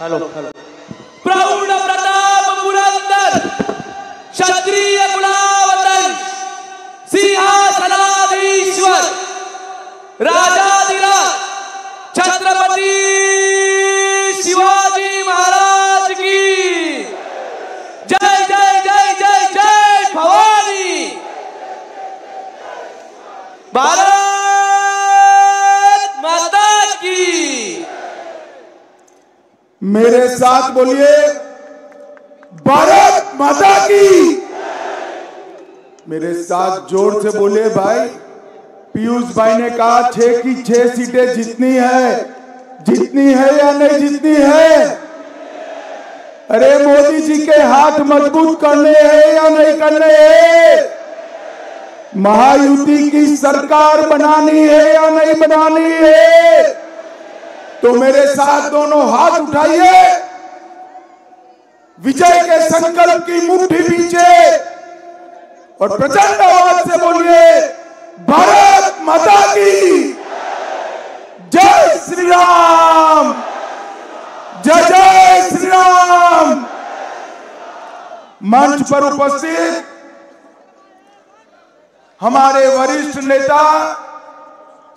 Hello. Hello प्रौढ प्रताप पुरंदर क्षत्रिय मेरे साथ बोलिए, भारत माता की। मेरे साथ ज़ोर से बोलिए भाई, पीयूष भाई ने कहा, छह की छह सीटें जितनी है जितनी है या नहीं जितनी है? अरे मोदी जी के हाथ मज़बूत करने हैं या नहीं करने हैं? महायुति की सरकार बनानी है या नहीं बनानी है? तो मेरे साथ दोनों हाथ उठाइए। विजय के संकल्प की मुट्ठी पीछे और प्रचंड आवाज़ से बोलिए, भारत माता की जय श्री राम जय जय श्री राम मंच पर उपस्थित हमारे वरिष्ठ नेता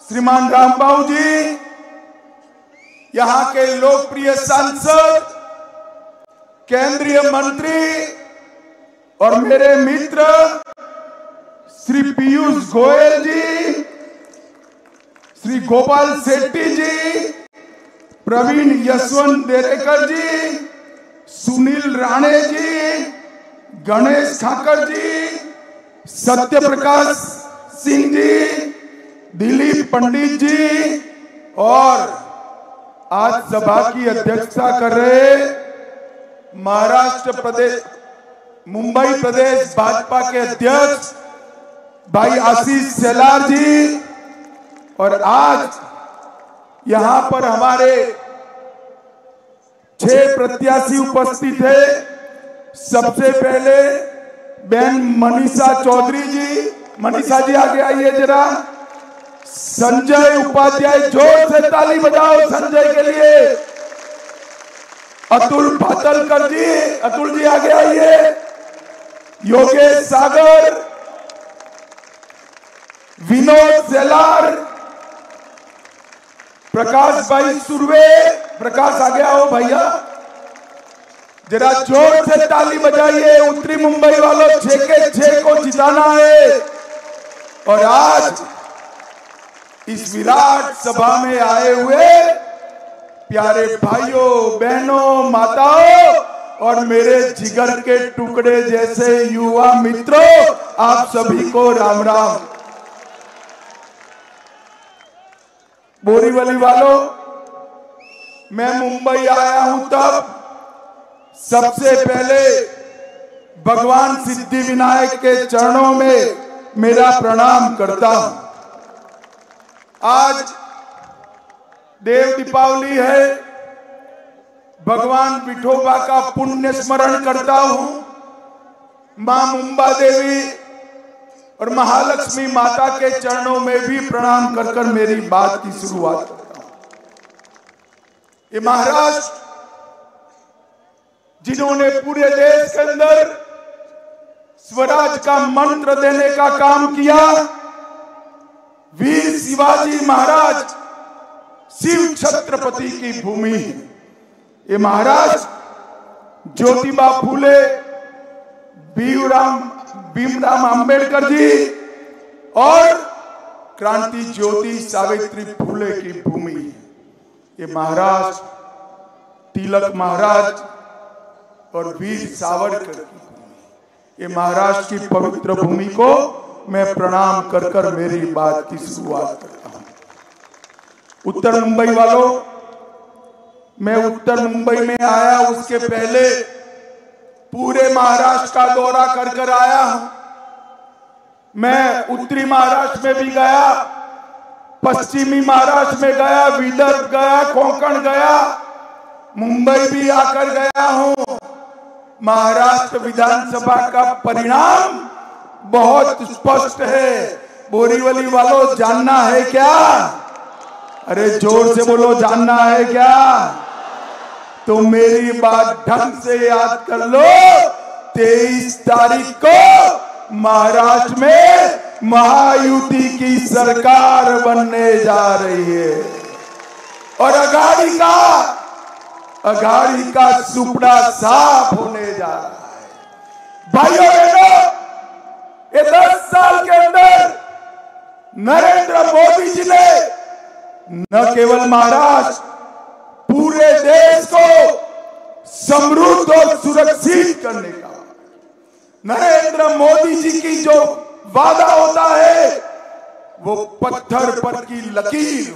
श्रीमान रामबाबू जी यहाँ के लोकप्रिय सांसद, केंद्रीय मंत्री और मेरे मित्र श्री पीयूष गोयल जी, श्री गोपाल शेट्टी जी, प्रवीण यशवंत देरेकर जी, सुनील राणे जी, गणेश ठाकर जी सत्य प्रकाश सिंह जी, दिलीप पंडित जी और आज सभा की अध्यक्षता कर रहे महाराष्ट्र प्रदेश, मुंबई प्रदेश भाजपा के अध्यक्ष भाई आशीष सेलार जी। और आज यहाँ पर हमारे छह प्रत्याशी उपस्थित है। सबसे पहले बहन मनीषा चौधरी जी। मनीषा जी आगे आइए जरा। संजय उपाध्याय ज़ोर से ताली बजाओ संजय के लिए। अतुल भातलकर जी, अतुल जी आगे आइए। योगेश सागर, विनोद सेलार, प्रकाश भाई सुरवे, प्रकाश आगे आओ भैया। जरा ज़ोर से ताली बजाइए, उत्तरी मुंबई वालों छे के छह को जिताना है। और आज इस विराट सभा में आए हुए प्यारे भाइयों, बहनों, माताओं और मेरे जिगर के टुकड़े जैसे युवा मित्रों, आप सभी को राम राम। बोरीवली वालों, मैं मुंबई आया हूँ तब सबसे पहले भगवान सिद्धि विनायक के चरणों में मेरा प्रणाम करता हूँ। आज देव दीपावली है। भगवान विठोबा का पुण्य स्मरण करता हूँ। माँ मुंबा देवी और महालक्ष्मी माता के चरणों में भी प्रणाम कर कर मेरी बात की शुरुआत ये महाराष्ट्र जिन्होंने पूरे देश के अंदर स्वराज का मंत्र देने का काम किया, वीर शिवाजी महाराज शिव छत्रपति की भूमि है। ये महाराज ज्योतिबा फूले भीमराम भीमराम अंबेडकर जी और क्रांति ज्योति सावित्री फूले की भूमि है। ये महाराज तिलक महाराज और वीर सावरकर की भूमि ये महाराष्ट्र की पवित्र भूमि को मैं प्रणाम कर कर मेरी बात की शुरुआत करता हूँ। उत्तर मुंबई वालों, मैं उत्तर मुंबई में आया, उसके पहले पूरे महाराष्ट्र का दौरा कर कर आया हूँ। मैं उत्तरी महाराष्ट्र में भी गया, पश्चिमी महाराष्ट्र में गया, विदर्भ गया, कोंकण गया, मुंबई भी आकर गया हूँ। महाराष्ट्र विधानसभा का परिणाम बहुत स्पष्ट है। बोरीवली वालों जानना है क्या? अरे ज़ोर से बोलो, जानना है क्या? तो मेरी बात ढंग से याद कर लो। तेईस तारीख को महाराष्ट्र में महायुति की सरकार बनने जा रही है। और अगाड़ी का अगाड़ी का सुपड़ा साफ़ होने जा रहा है। भाइयों, बहनों ये दस साल के अंदर नरेंद्र मोदी जी ने न केवल महाराष्ट्र, पूरे देश को समृद्ध और सुरक्षित करने का नरेंद्र मोदी जी की जो वादा होता है, वो पत्थर पर की लकीर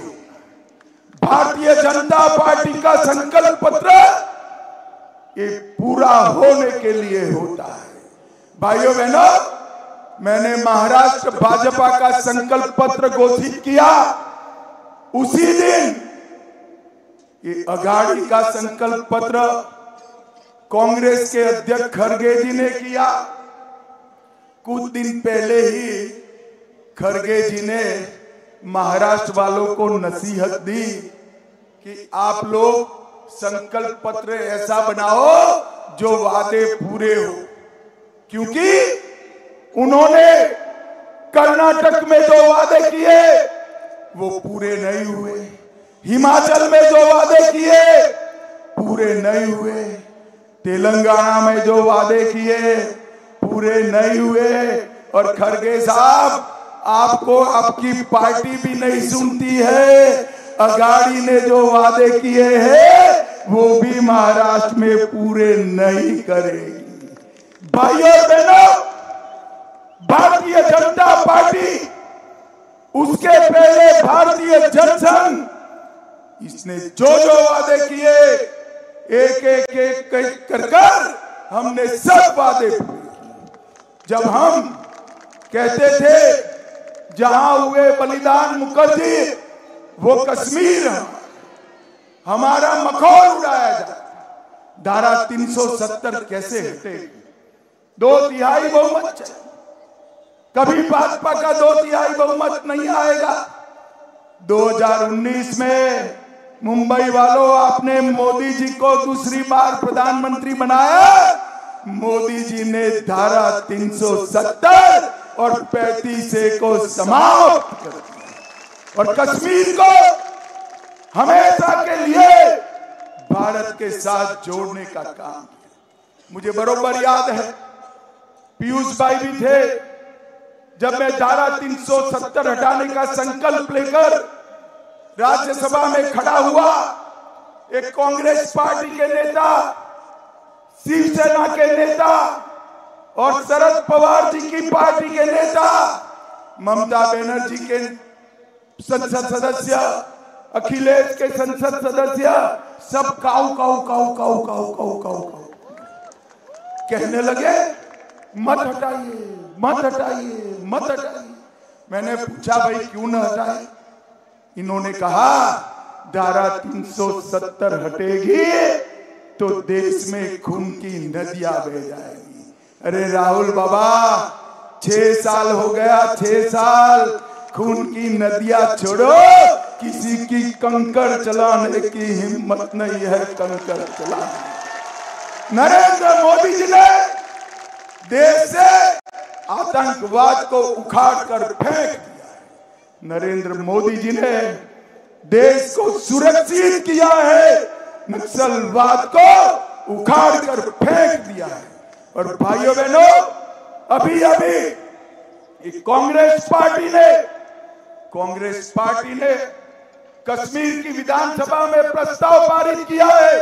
भारतीय जनता पार्टी का संकल्प पत्र ये पूरा होने के लिए होता है। भाइयों बहनों मैंने महाराष्ट्र भाजपा का संकल्प पत्र घोषित किया। उसी दिन ये अघाड़ी का संकल्प पत्र कांग्रेस के अध्यक्ष खरगे जी ने किया। कुछ दिन पहले ही खरगे जी ने महाराष्ट्र वालों को नसीहत दी कि आप लोग संकल्प पत्र ऐसा बनाओ जो वादे पूरे हो। क्योंकि उन्होंने कर्नाटक में जो वादे किए, वो पूरे नहीं हुए। हिमाचल में जो वादे किए, पूरे नहीं हुए। तेलंगाना में जो वादे किए, पूरे नहीं हुए। और खड़गे साहब, आपको आपकी पार्टी भी नहीं सुनती है। अगाड़ी ने जो वादे किए हैं, वो भी महाराष्ट्र में पूरे नहीं करेगी। भाइयों, बहनों भारतीय जनता पार्टी, उसके पहले भारतीय जनसंघ, इसने जो जो वादे किए एक एक एक कर कर हमने सब वादे जब हम कहते थे, जहाँ हुए बलिदान मुखर्जी वो कश्मीर हमारा मखौल उड़ाया जाए धारा 370 कैसे हटेगी? दो तिहाई बहुमत चाहिए। कभी भाजपा का दो तिहाई बहुमत नहीं आएगा। 2019 में मुंबई वालों, आपने मोदी जी को दूसरी बार प्रधानमंत्री बनाया। मोदी जी ने धारा 370 और 35 को समाप्त और कश्मीर को हमेशा के लिए भारत के साथ जोड़ने का काम किया। मुझे बरोबर याद है, पीयूष भाई भी थे जब मैं धारा 370 हटाने का संकल्प लेकर राज्यसभा में खड़ा हुआ, एक कांग्रेस पार्टी के नेता, शिवसेना के नेता और शरद पवार जी की पार्टी के नेता, ममता बनर्जी के संसद सदस्य, अखिलेश के संसद सदस्य, सब काऊ काऊ काऊ काऊ काऊ काऊ काऊ काऊ। कहने लगे, मत हटाइए मत हटाइए। मत हटाइए मैंने पूछा भाई क्यों न हटाए? इन्होंने कहा धारा 370 हटेगी तो देश में खून की नदियाँ बह जाएगी। अरे राहुल बाबा छह साल हो गया छह साल। खून की नदियाँ छोड़ो। किसी की कंकर चलाने की हिम्मत नहीं है कंकर चलाने। नरेंद्र मोदी जी ने देश से आतंकवाद को उखाड़ कर फेंक नरेंद्र मोदी जी ने देश को सुरक्षित किया है, नक्सलवाद को उखाड़ कर फेंक दिया है। और भाइयों बहनों अभी अभी कांग्रेस पार्टी ने, कांग्रेस पार्टी ने कश्मीर की विधानसभा में प्रस्ताव पारित किया है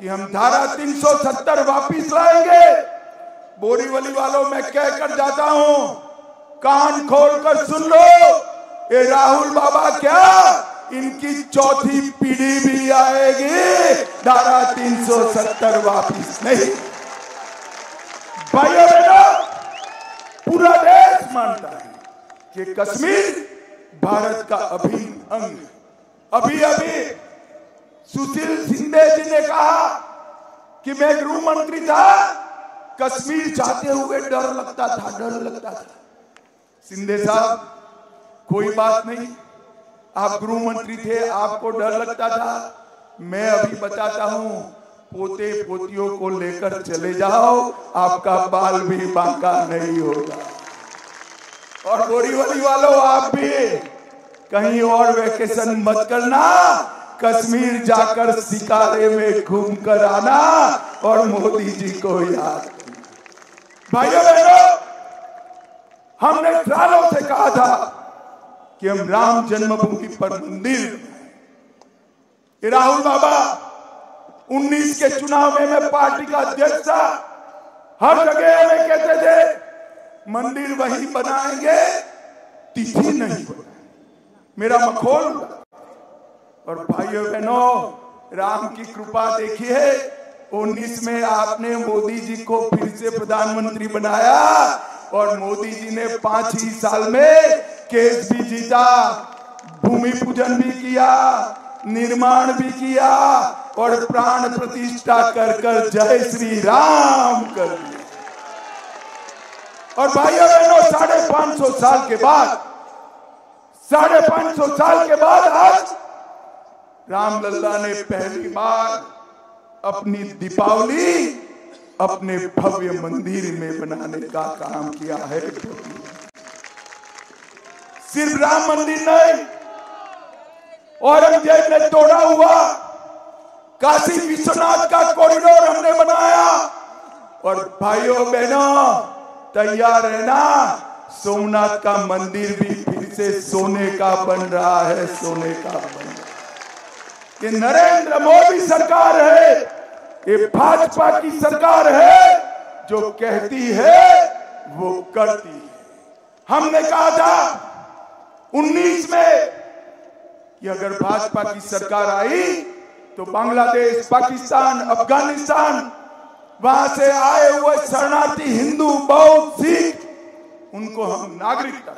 कि हम धारा 370 वापिस लाएँगे। बोरीवली वालों में कहकर जाता हूँ, कान खोल कर सुन लो ये राहुल बाबा क्या? इनकी चौथी पीढ़ी भी आएगी धारा 370 वापिस नहीं। भाइयों बहनों पूरा देश मानता है कि कश्मीर भारत का अभिन्न अंग अभी अभी, सुशील सिंधे जी ने कहा कि मैं गृह मंत्री था कश्मीर जाते हुए डर लगता था, डर लगता था। सिंधे साहब, कोई बात नहीं। आप गृह मंत्री थे, आपको डर लगता था। मैं अभी बताता हूँ, पोते पोतियों को लेकर चले जाओ, आपका बाल भी बांका नहीं होगा। और बोरीवली वालों, आप भी कहीं और वेकेशन मत करना। कश्मीर जाकर सिकारे में घूम कर आना और मोदी जी को याद भाइयों बहनों, हमने सालों से कहा था कि हम राम जन्मभूमि पर मंदिर राहुल बाबा 19 के चुनाव में मैं पार्टी का अध्यक्ष था। हर जगह हमें कहते थे, मंदिर वही बनाएँगे, तिथि नहीं मेरा मखोल और भाइयों बहनों, राम की कृपा देखिए उन्नीस में आपने मोदी जी को फिर से प्रधानमंत्री बनाया। और मोदी जी ने पाँच ही साल में केस भी जीता, भूमि पूजन भी किया, निर्माण भी किया और प्राण प्रतिष्ठा कर कर जय श्री राम कर दिया और भाइयों बहनों, साढ़े पाँच सौ साल के बाद, साढ़े पाँच सौ साल के बाद आज रामलल्ला ने पहली बार अपनी दीपावली अपने भव्य मंदिर में बनाने का काम किया है। सिर्फ़ राम मंदिर नहीं, औरंगज़ेब ने तोड़ा हुआ। काशी विश्वनाथ का कॉरिडोर हमने बनाया। और भाइयों बहनों, तैयार रहना, सोमनाथ का मंदिर भी फिर से सोने का बन रहा है, सोने का बन रहा है। नरेंद्र मोदी सरकार है ये भाजपा की सरकार है, जो कहती है, वो करती है। हमने कहा था 19 में कि अगर भाजपा की सरकार आई तो बांग्लादेश, पाकिस्तान, अफ़गानिस्तान, वहाँ से आए हुए शरणार्थी हिंदू, बौद्ध, सिख, उनको हम नागरिकता,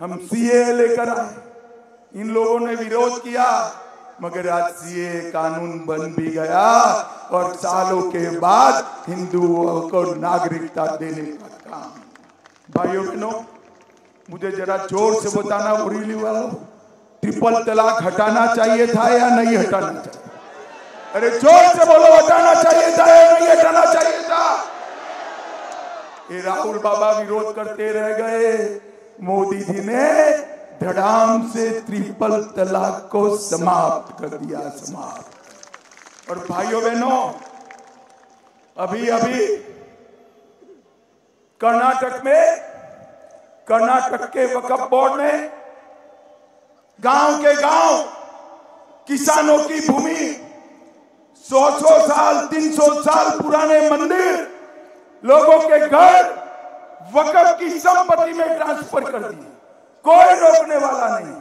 हम सीए लेकर आए। इन लोगों ने विरोध किया। मगर आज सीए कानून बन भी गया और सालों के बाद हिंदुओं को नागरिकता देने का काम। भाइयों बहनों, मुझे जरा ज़ोर से बताना उरीली वालों ट्रिपल तलाक हटाना चाहिए था या नहीं हटाना चाहिए? अरे ज़ोर से बोलो, हटाना चाहिए था या नहीं हटाना चाहिए था? ये राहुल बाबा विरोध करते रह गए, मोदी जी ने धड़ाम से ट्रिपल तलाक को समाप्त कर दिया, समाप्त। और भाइयों बहनों अभी अभी कर्नाटक में, कर्नाटक के वकफ बोर्ड ने गाँव के गाँव, किसानों की भूमि सौ सौ साल, तीन सौ साल पुराने मंदिर, लोगों के घर, वकफ की संपत्ति में ट्रांसफ़र कर दिए। कोई रोकने वाला नहीं।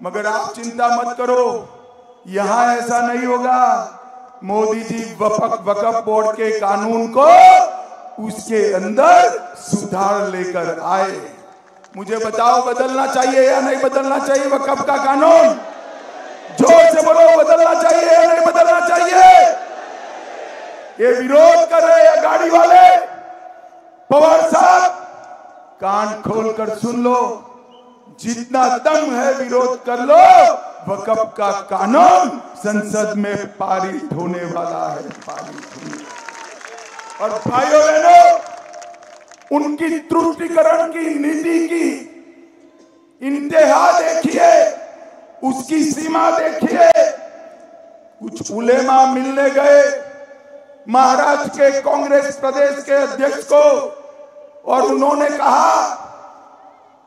मगर आप चिंता मत करो, यहाँ ऐसा नहीं होगा। मोदी जी वफक, वकफ बोर्ड के कानून को उसके अंदर सुधार लेकर आए। मुझे बताओ, बदलना चाहिए या नहीं बदलना चाहिए वकफ का कानून? ज़ोर से बोलो, बदलना चाहिए या नहीं बदलना चाहिए? ये विरोध कर रहे हैं गाड़ी वाले। पवार साहब, कान खोल कर सुन लो। जितना दम है विरोध कर लो, वकफ का कानून संसद में पारित होने वाला है, पारित होने और भाइयों बहनों उनकी त्रुटिकरण की नीति की इंतहा देखिए, उसकी सीमा देखिए। कुछ उलेमा मिलने गए महाराष्ट्र के कांग्रेस प्रदेश के अध्यक्ष को और उन्होंने कहा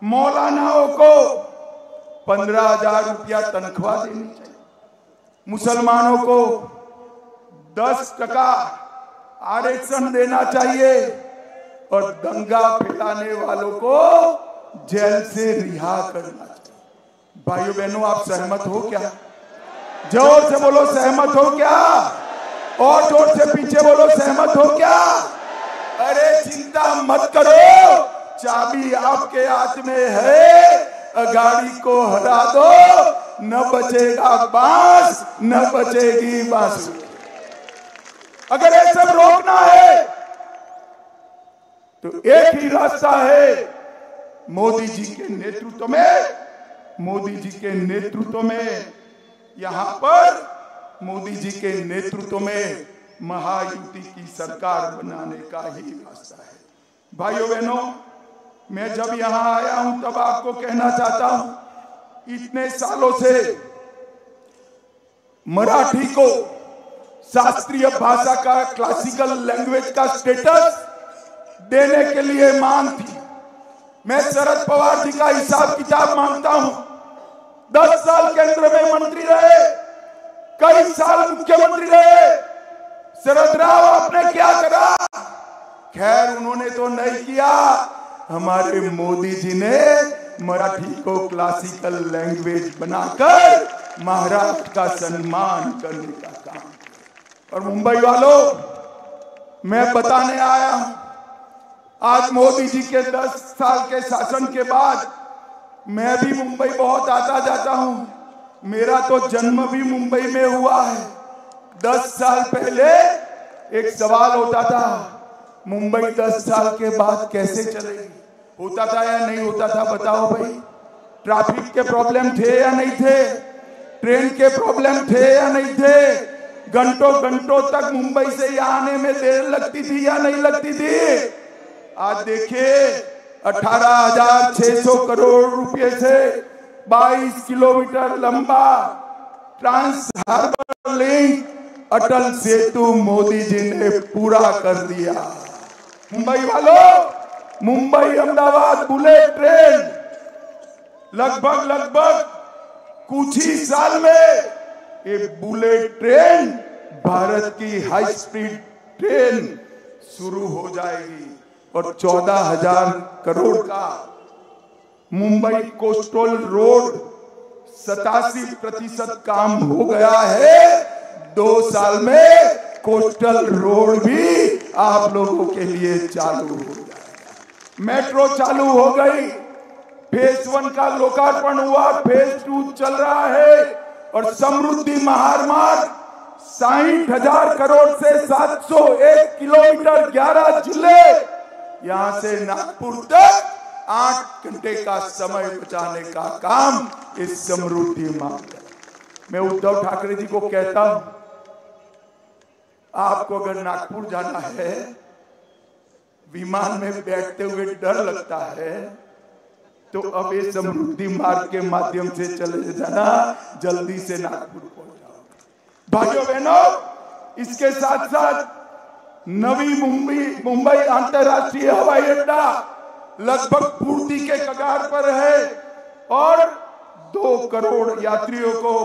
मौलानाओं को पंद्रह हज़ार रुपया तनख्वाह देनी चाहिए। मुसलमानों को दस टका आरक्षण देना चाहिए और दंगा फैलाने वालों को जेल से रिहा करना चाहिए। भाइयों बहनों, आप सहमत हो क्या? ज़ोर से बोलो, सहमत हो क्या? और ज़ोर से पीछे बोलो, सहमत हो क्या? अरे, चिंता मत करो। चाबी आपके हाथ में है। गाड़ी को हटा दो। न बचेगा बाँस, न बचेगी बांसुरी अगर ये सब रोकना है तो एक ही रास्ता है। मोदी जी के नेतृत्व में, मोदी जी के नेतृत्व में, यहाँ पर मोदी जी के नेतृत्व में महायुति की सरकार बनाने का ही रास्ता है। भाइयों बहनों मैं जब यहाँ आया हूँ, तब आपको कहना चाहता हूँ, इतने सालों से मराठी को शास्त्रीय भाषा का क्लासिकल लैंग्वेज का स्टेटस देने के लिए मांग थी। मैं शरद पवार जी का हिसाब किताब माँगता हूँ। दस साल केंद्र में मंत्री रहे, कई साल मुख्यमंत्री रहे। शरद राव आपने क्या करा? खैर, उन्होंने तो नहीं किया। हमारे मोदी जी ने मराठी को क्लासिकल लैंग्वेज बनाकर महाराष्ट्र का सम्मान करने का काम और मुंबई वालों मैं बताने आया हूँ आज मोदी जी के 10 साल के शासन के बाद मैं भी मुंबई बहुत आता जाता हूँ। मेरा तो जन्म भी मुंबई में हुआ है। दस साल पहले एक सवाल होता था मुंबई दस साल के बाद कैसे चलेगी? होता था या नहीं होता था बताओ भाई? ट्रैफ़िक के प्रॉब्लम थे या नहीं थे? ट्रेन के प्रॉब्लम थे या नहीं थे? घंटों घंटों तक मुंबई से यहाँ आने में देर लगती थी या नहीं लगती थी? आज देखिए, अठारह हज़ार छह सौ करोड़ रुपए से 22 किलोमीटर लंबा trans harbour link Atal Setu Modi ji ने पूरा कर दिया। मुंबई वालों मुंबई अहमदाबाद बुलेट ट्रेन लगभग लगभग कुछ ही साल में ये बुलेट ट्रेन भारत की हाई स्पीड ट्रेन शुरू हो जाएगी और चौदह हज़ार करोड़ का मुंबई कोस्टल रोड सतासी प्रतिशत काम हो गया है। दो साल में कोस्टल रोड भी आप लोगों के लिए चालू हो मेट्रो चालू हो गई। फ़ेज़ वन का लोकार्पण हुआ, फ़ेज़ टू चल रहा है और समृद्धि महामार्ग साठ हज़ार करोड़ से 701 किलोमीटर 11 ज़िले यहाँ से नागपुर तक आठ घंटे का समय बचाने का काम इस समृद्धि मामले मैं उद्धव ठाकरे जी को कहता हूँ, आपको अगर नागपुर जाना है विमान में बैठते हुए डर लगता है। तो अब ये समृद्धि मार्ग के माध्यम से चले जाना, जल्दी से नागपुर पहुँच भाइयों, बहनों, इसके साथ साथ नवी मुंबई मुंबई अंतरराष्ट्रीय हवाई अड्डा लगभग पूर्ति के कगार पर है और दो करोड़ यात्रियों को,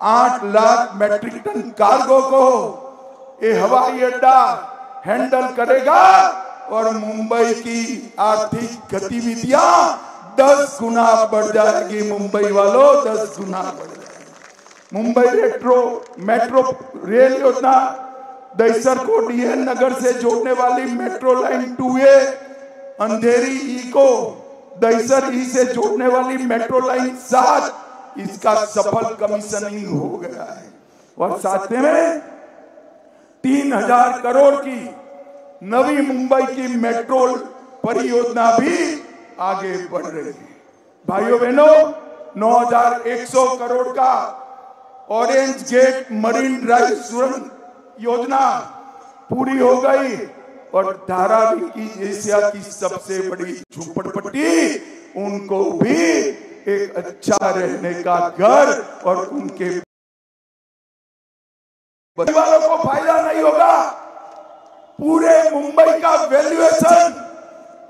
आठ लाख मैट्रिक टन कार्गो को ये हवाई अड्डा हैंडल करेगा। और मुंबई की आर्थिक गतिविधियाँ दस गुना बढ़ जाएगी। मुंबई वालों दस गुना बढ़ मुंबई मेट्रो मेट्रो रेल योजना, दहीसर को डीएन नगर से जोड़ने वाली metro line two A, Andheri E को दहीसर ई से जोड़ने वाली मेट्रो लाइन सात, इसका सफल कमीशनिंग हो गया है। और साथ में तीन हज़ार करोड़ की नवी मुंबई की मेट्रो परियोजना भी आगे बढ़ रही है। भाइयों बहनों 9100 करोड़ का ऑरेंज गेट मरीन ड्राइव सुरंग योजना पूरी हो गई और धारावी की एशिया की सबसे बड़ी झुंपड़पट्टी, उनको भी एक अच्छा रहने का घर और उनके वालों को फ़ायदा नहीं होगा। पूरे मुंबई का वैल्यूएशन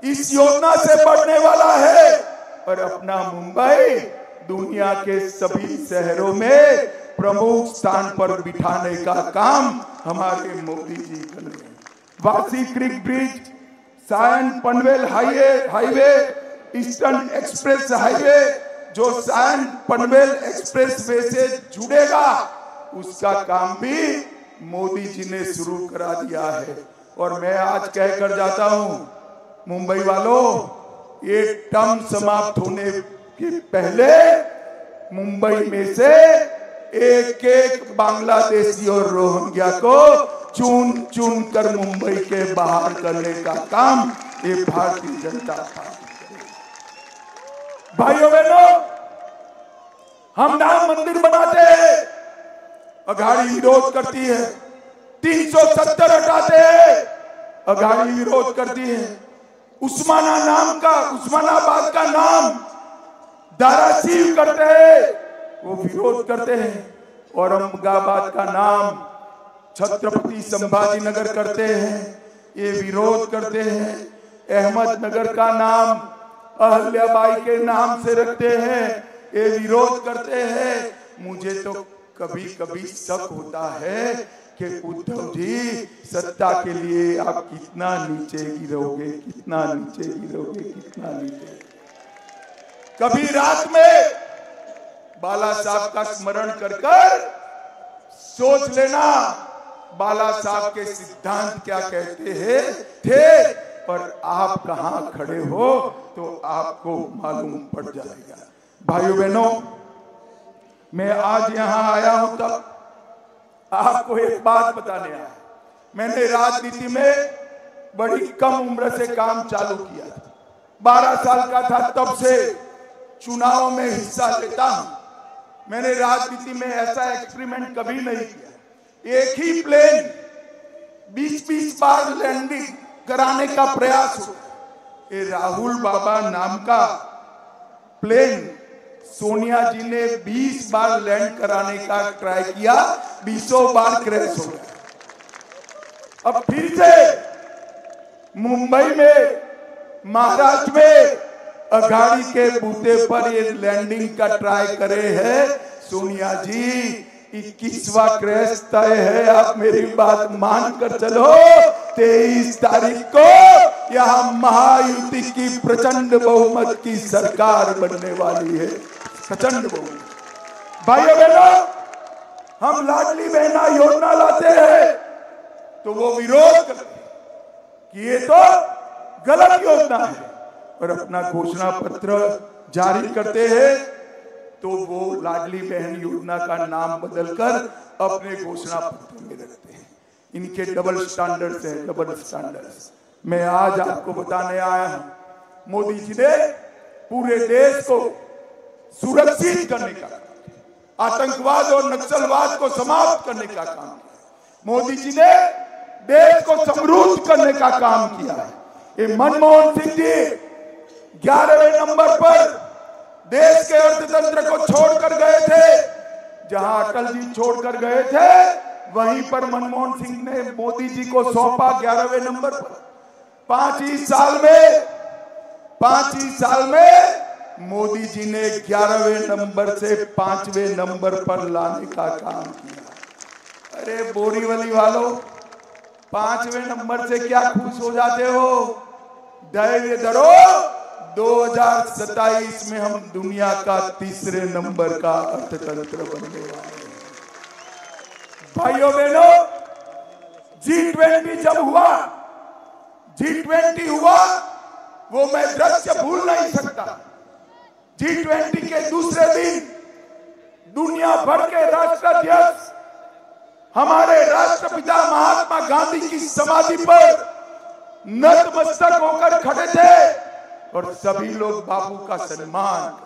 इस योजना से बढ़ने वाला है। और अपना मुंबई दुनिया के सभी शहरों में प्रमुख स्थान पर बिठाने का काम हमारे मोदी जी कर रहे हैं। Vashi creek bridge, Sion Panvel highway highway, eastern express highway, जो सायन पनवेल एक्सप्रेस वे से जुड़ेगा उसका काम भी मोदी जी ने शुरू करा दिया है। और मैं आज कहकर जाता हूँ, मुंबई वालों, ये टर्म समाप्त होने के पहले मुंबई में से एक एक बांग्लादेशी और रोहिंग्या को चुन चुन कर मुंबई के बाहर करने का काम ये भारतीय जनता पार्टी भाइयों बहनों, हम राम मंदिर बनाते हैं। अघाड़ी विरोध करती है। 370 हटाते हैं। अघाड़ी विरोध करती है। उस्माना नाम का, उस्मानाबाद का नाम दारासीव करते हैं। वो विरोध करते हैं। औरंगाबाद का नाम छत्रपति संभाजी नगर करते हैं। ये विरोध करते हैं। अहमदनगर का नाम अहल्याबाई के नाम से रखते हैं। ये विरोध करते हैं। मुझे तो कभी कभी शक होता है कि उद्धव जी, सत्ता के लिए आप कितना नीचे गिरोगे, कितना नीचे गिरोगे, कितना नीचे। कभी रात में बाला साहब का स्मरण कर कर सोच लेना, बाला साहब के सिद्धांत क्या कहते हैं? थे, पर आप कहा खड़े हो तो आपको मालूम पड़ जाएगा। भाइयों बहनों मैं आज यहाँ आया हूँ तब आपको एक बात बताने आया। मैंने राजनीति में बड़ी कम उम्र से काम चालू किया बारह साल का था, तब से चुनाव में हिस्सा लेता हूँ। मैंने राजनीति में ऐसा एक्सपेरिमेंट कभी नहीं किया। एक ही प्लेन बीस बीस बार लैंडिंग कराने का प्रयास हो। राहुल बाबा नाम का प्लेन सोनिया जी ने 20 बार लैंड कराने का ट्राई किया, बीसों बार क्रैश हो गया। अब फिर से मुंबई में, महाराष्ट्र में अघाड़ी के बूते पर ये लैंडिंग का ट्राई करे है। सोनिया जी इक्कीसवा क्रैश तय है, आप मेरी बात मान कर चलो। तेईस तारीख को यहाँ महायुति की प्रचंड बहुमत की सरकार बनने वाली है। प्रचंड बहुमत भाइयों बहनों हम लाडली बहना योजना लाते हैं तो वो विरोध करते कि ये तो गलत योजना है। और अपना घोषणा पत्र जारी करते हैं तो वो लाडली बहन योजना का नाम बदलकर अपने घोषणा पत्र में रखते हैं। इनके डबल स्टैंडर्ड्स हैं डबल स्टैंडर्ड्स मैं आज आपको बताने आया हूँ। मोदी जी ने पूरे देश को सुरक्षित करने का आतंकवाद और नक्सलवाद को समाप्त करने का काम किया। मोदी जी ने देश को समृद्ध करने का काम किया। है ये मनमोहन सिंह जी, ग्यारहवें नंबर पर देश के अर्थतंत्र को छोड़कर गए थे। जहाँ अटल जी छोड़कर गए थे, वहीं पर मनमोहन सिंह ने मोदी जी को सौंपा ग्यारहवें नंबर पर। पाँच ही साल में, पाँच ही साल में मोदी जी ने ग्यारहवें नंबर से पाँचवें नंबर पर लाने का काम किया। अरे बोरीवली वालों, पाँचवें नंबर से क्या खुश हो जाते हो? धैर्य धरो। 2027 में हम दुनिया का तीसरे नंबर का अर्थतंत्र बनने वाले भाइयों बहनों जी ट्वेंटी जब हुआ जी ट्वेंटी हुआ, वो मैं दृश्य भूल नहीं सकता। जी ट्वेंटी के दूसरे दिन दुनिया भर के राष्ट्राध्यक्ष, हमारे राष्ट्रपिता महात्मा गांधी की समाधि पर नतमस्तक होकर खड़े थे और सभी लोग बाबू का सम्मान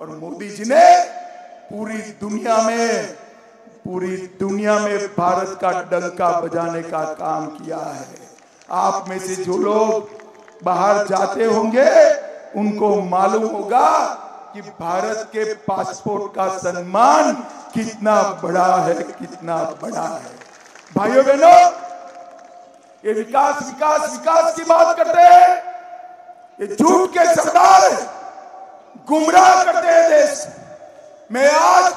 और मोदी जी ने पूरी दुनिया में, पूरी दुनिया में भारत का डंका बजाने का काम किया है। आप में से जो लोग बाहर जाते होंगे उनको मालूम होगा कि भारत के पासपोर्ट का सम्मान कितना बड़ा है, कितना बड़ा है। भाइयों बहनों ये विकास विकास विकास की बात करते हैं। ये झूठ के सरदार गुमराह करते हैं देश। मैं आज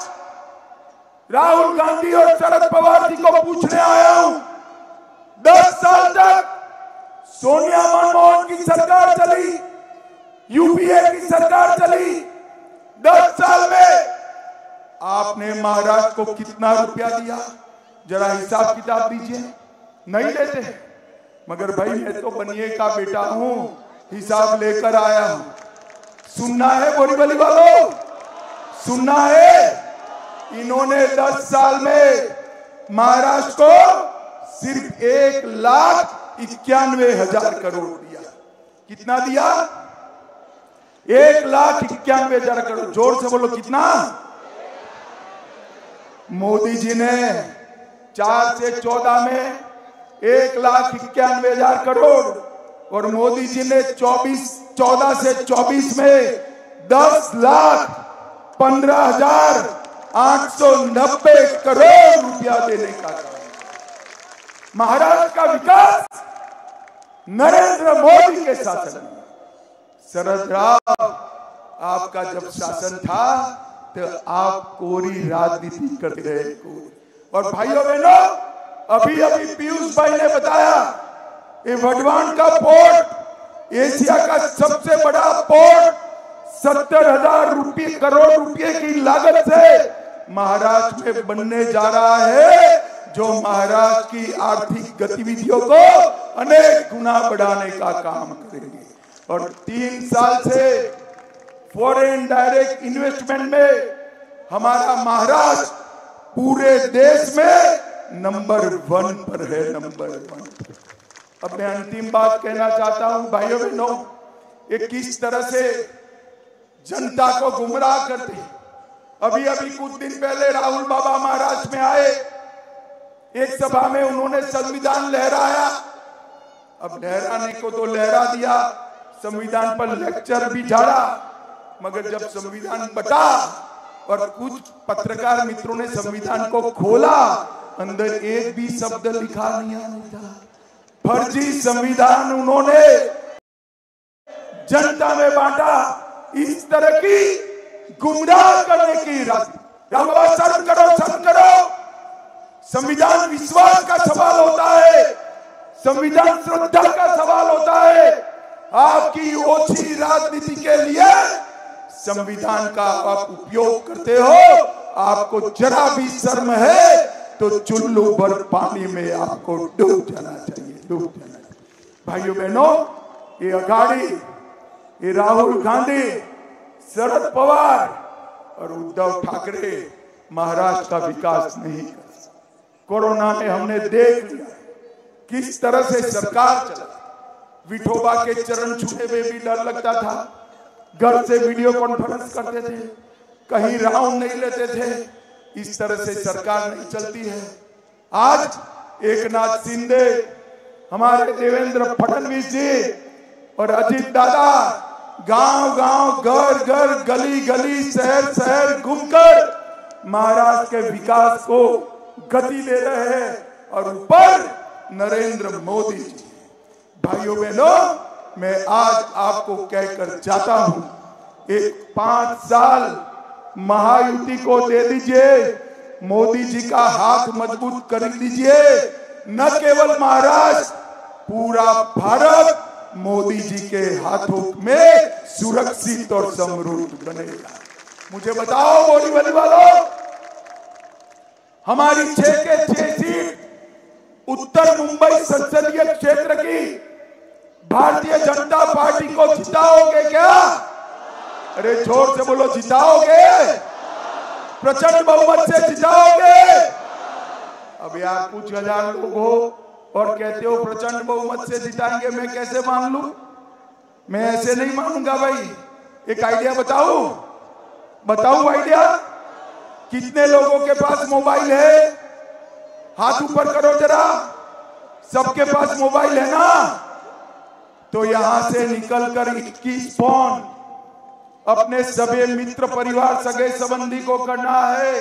राहुल गांधी और शरद पवार जी को पूछने आया हूँ। दस साल तक सोनिया मनमोहन की सरकार चली। यूपीए की सरकार चली। दस साल में आपने महाराष्ट्र को कितना रुपया दिया? जरा हिसाब किताब दीजिए। नहीं लेते मगर भाई, मैं तो बनिए का बेटा हूँ। हिसाब लेकर आया हूँ। सुनना है बोरीवली वालों? सुनना है। इन्होंने 10 साल में महाराष्ट्र को सिर्फ़ एक लाख इक्यानवे हज़ार करोड़ दिया। कितना दिया? एक लाख इक्यानवे हज़ार करोड़। ज़ोर से बोलो, कितना? मोदी जी ने चार से चौदह में एक लाख इक्यानवे हज़ार करोड़ और मोदी जी ने चौबीस, चौदह से चौबीस में दस लाख पंद्रह हज़ार आठ सौ नब्बे करोड़ रुपया देने का महाराष्ट्र का विकास नरेंद्र मोदी के शासन में। शरद राव आपका जब शासन था तो आप कोरी राजनीति करते रहे कोरी और भाइयों बहनों, अभी अभी पीयूष भाई ने बताया, ये वडवान का पोर्ट, एशिया का सबसे बड़ा पोर्ट, सत्तर हज़ार रुपये, करोड़ रुपए की लागत से महाराष्ट्र में बनने जा रहा है, जो महाराष्ट्र की आर्थिक गतिविधियों को अनेक गुना बढ़ाने का काम करेंगे। और तीन साल से फॉरेन डायरेक्ट इन्वेस्टमेंट में हमारा महाराष्ट्र पूरे देश में नंबर वन पर है नंबर वन अब मैं अंतिम बात कहना चाहता हूँ, भाइयों बहनों, ये किस तरह से जनता को गुमराह करते अभी अभी कुछ दिन पहले राहुल बाबा महाराष्ट्र में आए, एक सभा में उन्होंने संविधान लहराया। अब लहराने को तो लहरा दिया संविधान पर लेक्चर भी झाड़ा, मगर जब संविधान बटा और कुछ पत्रकार मित्रों ने संविधान को खोला, अंदर एक भी शब्द लिखा नहीं था फर्जी संविधान उन्होंने जनता में बांटा, इस तरह की गुमराह करने की शर्म करो करो। संविधान विश्वास का सवाल होता है, संविधान श्रद्धा का सवाल होता है। आपकी ओछी राजनीति के लिए संविधान का आप उपयोग करते हो, आपको जरा भी शर्म है तो चुल्लू भर पानी में आपको डूब जाना चाहिए, डूब जाना भाइयों बहनों, ये अघाड़ी, ये राहुल गांधी, शरद पवार और उद्धव ठाकरे महाराष्ट्र का विकास नहीं कर कोरोना में हमने देख लिया किस तरह से सरकार चला। विठोबा के चरण छूने में भी डर लगता था। घर से वीडियो कॉन्फ्रेंस करते थे। कहीं राउंड नहीं लेते थे। इस तरह से सरकार नहीं चलती है। आज एक नाथ शिंदे, हमारे देवेंद्र फडणवीस जी और अजीत दादा गाँव गाँव, घर घर, गली गली, शहर शहर घूमकर महाराष्ट्र के विकास को गति दे रहे हैं। और ऊपर नरेंद्र मोदी जी। भाइयों बहनों, मैं आज आपको कहकर जाता हूँ, एक पाँच साल महायुति को दे दीजिए, मोदी जी का हाथ मज़बूत कर दीजिए, न केवल महाराष्ट्र, पूरा भारत मोदी जी के हाथों में सुरक्षित और समृद्ध बनेगा। मुझे बताओ मोदी बने वालों, हमारी छह के छह सीट, उत्तर मुंबई संसदीय क्षेत्र की भारतीय जनता पार्टी को जिताओगे क्या? अरे ज़ोर से बोलो, जिताओगे? प्रचंड बहुमत से जिताओगे? अब यार कुछ हज़ार लोग हो और कहते हो प्रचंड बहुमत से जिताएँगे, मैं कैसे मान लू? मैं ऐसे नहीं मानूँगा भाई। एक आइडिया बताओ बताऊ आइडिया? कितने लोगों के पास मोबाइल है? हाथ ऊपर करो जरा। सबके पास मोबाइल है ना? तो यहाँ से निकलकर इक्कीस फ़ोन अपने सभी मित्र परिवार सगे संबंधी को करना है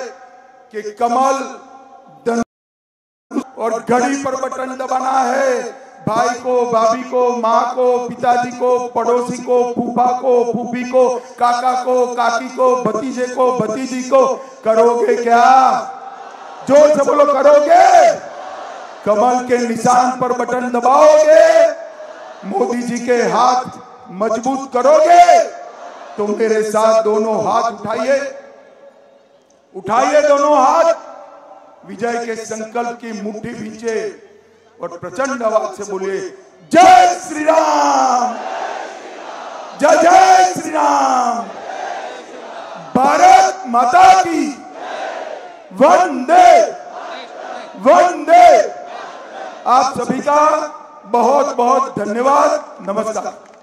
कि कमल और घड़ी पर बटन दबाना है। भाई को, भाभी को, माँ को, पिताजी को, पड़ोसी को, फूफा को, फूफी को, काका को, काकी को, भतीजे को, भतीजी को करोगे क्या? ज़ोर से बोलो, करोगे? कमल के निशान पर बटन दबाओगे? मोदी जी के हाथ मज़बूत करोगे तो मेरे साथ दोनों हाथ उठाइए। उठाइए दोनों हाथ। विजय के संकल्प की मुट्ठी पीछे और प्रचंड आवाज़ से बोलिए, जय श्री राम जय जय श्री राम भारत माता की। वंदे। वंदे। आप सभी का बहुत बहुत धन्यवाद। नमस्कार।